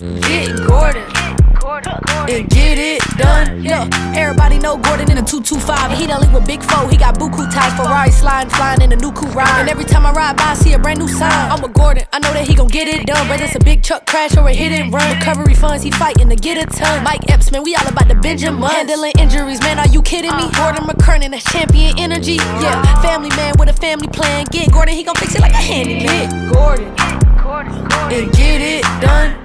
Get Gordon. And get it done. Yeah, everybody know Gordon in a 225. And he done link with Big Four. He got buku ties, Ferrari sliding, flying in a new coupe ride. And every time I ride by, I see a brand new sign. I'm a Gordon, I know that he gon' get it done. Whether it's a big truck crash or a hit and run. Recovery funds, he fighting to get a ton. Mike Epps, man, we all about the Benjamin. Handling injuries, man, are you kidding me? Gordon McKernan, a champion energy. Yeah, family man with a family plan. Get Gordon, he gon' fix it like a handyman. Get Gordon. And get it done.